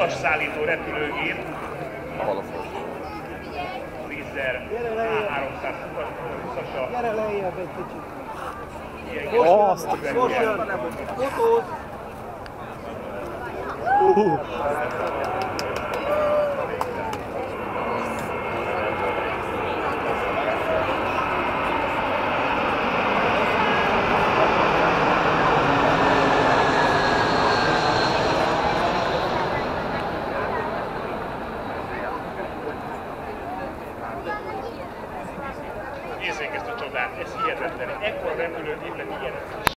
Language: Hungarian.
utasszállító repülőgép, A300 utasa. Gyere lejjebb egy kicsit. Azt kis- Most jön. Fotóz. Nézzék ezt a csodát, ez hihetetlen. Ekkora repülőgépet ilyen